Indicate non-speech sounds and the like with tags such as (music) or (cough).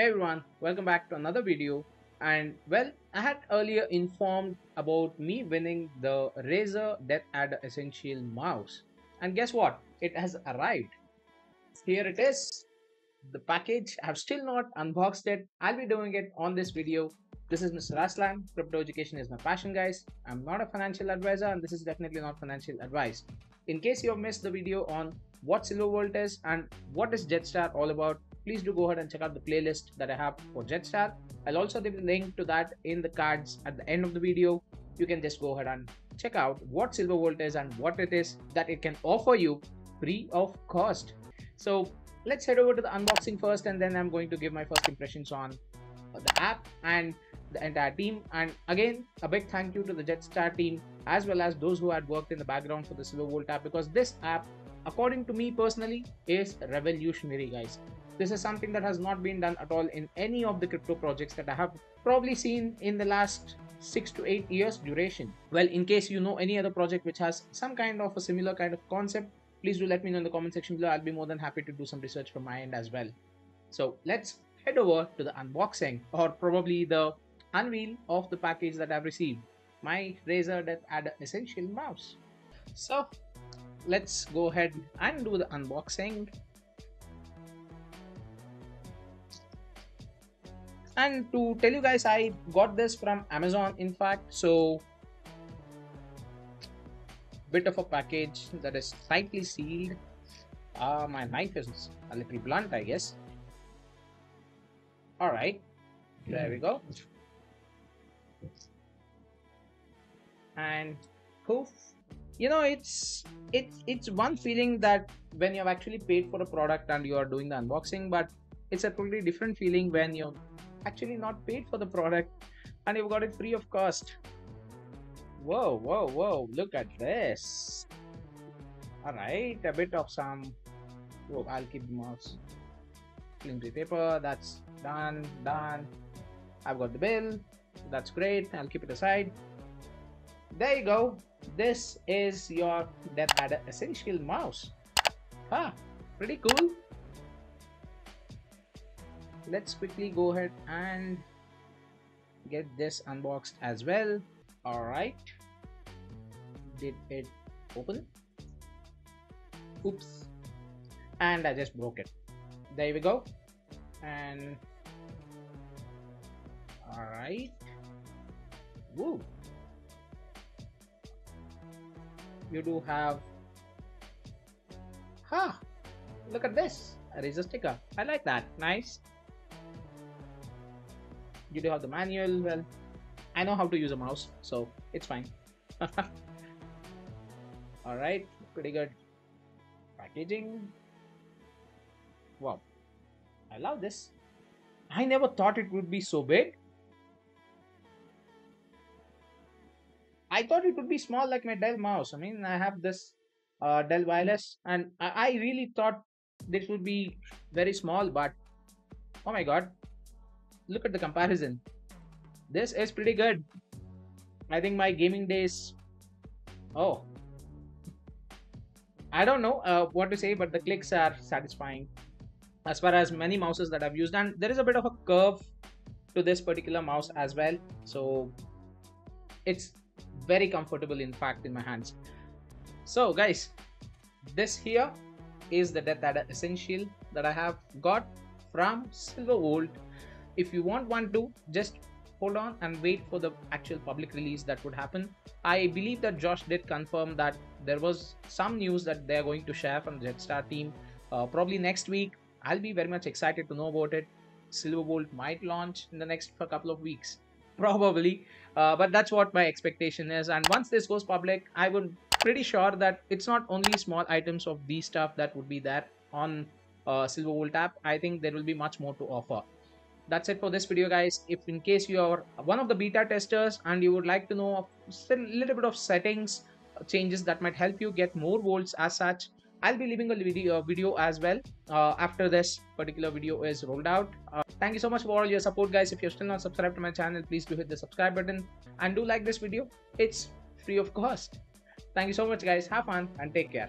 everyone, welcome back to another video. And well, I had earlier informed about me winning the Razer Death Adder Essential mouse. And guess what? It has arrived. Here it is. The package. I have still not unboxed it. I'll be doing it on this video. This is Mr. Aslan. Crypto education is my passion, guys. I'm not a financial advisor, and this is definitely not financial advice. In case you have missed the video on what Silvervolt is and what is Jetstar all about, please do go ahead and check out the playlist that I have for Jetstar. I'll also leave a link to that in the cards at the end of the video. You can just go ahead and check out what Silvervolt is and what it is that it can offer you free of cost. So let's head over to the unboxing first and then I'm going to give my first impressions on the app and the entire team and again a big thank you to the Jetstar team as well as those who had worked in the background for the Silvervolt app because this app according to me personally is revolutionary guys this is something that has not been done at all in any of the crypto projects that I have probably seen in the last six to eight years duration. Well, in case you know any other project which has some kind of a similar kind of concept, please do let me know in the comment section below. I'll be more than happy to do some research from my end as well. So let's head over to the unboxing or probably the unveil of the package that I've received. My Razer Death Adder Essential mouse. So let's go ahead and do the unboxing and to tell you guys i got this from amazon in fact. So bit of a package that is tightly sealed. Uh, my knife is a little blunt i guess. All right. There we go. And poof. You know it's it's it's one feeling that when you've actually paid for a product and you are doing the unboxing but it's a totally different feeling when you're actually not paid for the product and you've got it free of cost. Whoa whoa whoa look at this. All right a bit of some oh i'll keep the mouse. Flimsy paper that's done done. I've got the bill that's great i'll keep it aside. There you go. This is your death adder essential mouse. Ah pretty cool let's quickly go ahead and get this unboxed as well. All right. Did it open? Oops. And i just broke it. There we go. And all right. Woo. you do have huh look at this a Razer sticker i like that. Nice you do have the manual well i know how to use a mouse so it's fine. (laughs) All right pretty good. Packaging. Wow. I love this. I never thought it would be so big. I thought it would be small like my dell mouse. I mean i have this uh, dell wireless and I, I really thought this would be very small but oh my god look at the comparison. This is pretty good. I think my gaming days. Oh, I don't know uh, what to say, but the clicks are satisfying as far as many mouses that I've used, and there is a bit of a curve to this particular mouse as well. So it's very comfortable, in fact, in my hands. So, guys, this here is the Death Adder Essential that I have got from Silver Silvervolt if you want one to just hold on and wait for the actual public release that would happen. I believe that josh did confirm that there was some news that they're going to share from the jetstar team uh, probably next week. I'll be very much excited to know about it. Silvervolt might launch in the next couple of weeks (laughs) probably. Uh, but that's what my expectation is. And once this goes public i would pretty sure that it's not only small items of these stuff that would be there on uh, app. I think there will be much more to offer that's it for this video guys if in case you are one of the beta testers and you would like to know a little bit of settings uh, changes that might help you get more volts as such I'll be leaving a video, video as well uh, after this particular video is rolled out. Uh, thank you so much for all your support guys. If you're still not subscribed to my channel, please do hit the subscribe button and do like this video. It's free of cost. Thank you so much guys. Have fun and take care.